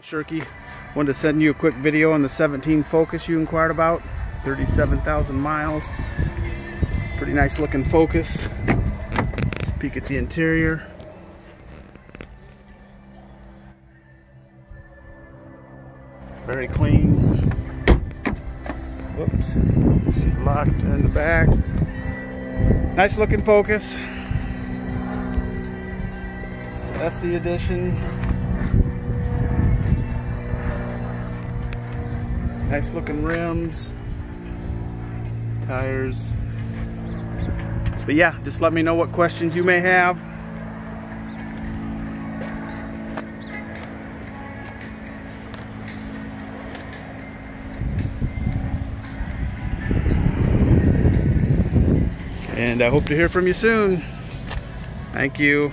Shirkey wanted to send you a quick video on the 17 Focus you inquired about. 37,000 miles. Pretty nice looking Focus. Let's peek at the interior. Very clean. Whoops. She's locked in the back. Nice looking Focus. So that's the addition. Nice looking rims, tires. But yeah, just let me know what questions you may have. And I hope to hear from you soon. Thank you.